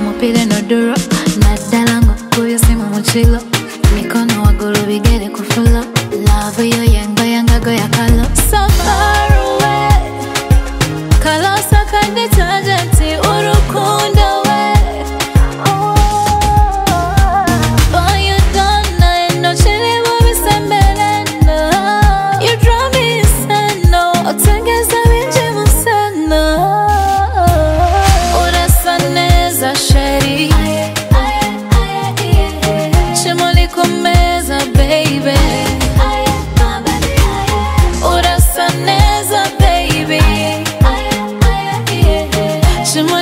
mupire no duro. Naddala ngaokozesemu mu kiro mikono waggulu bigere ku fulo laavu yo yengoyangago yakalo safaruwe kalosa kadde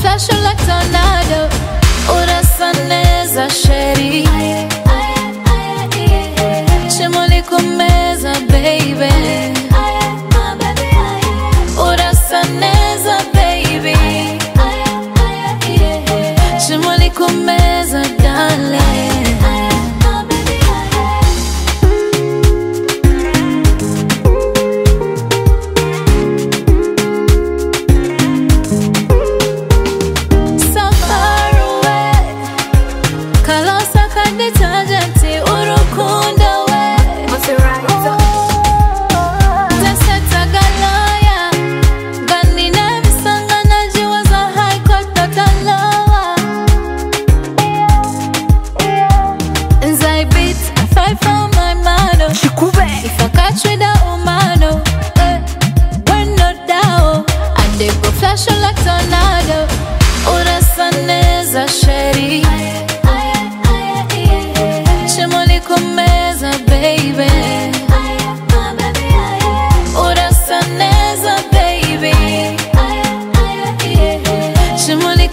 I dey go flash you like tornado. Urasa neza sheri, chimoli kumeza baby. Urasa neza baby, chimoli kumeza darling. I catch with a umano eh, When no doubt I dey go flash like tornado. Urasa neza sheri Chimoli kumeza baby. Urasa neza baby. Chimoli